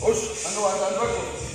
Oxe, ano, ano, ano,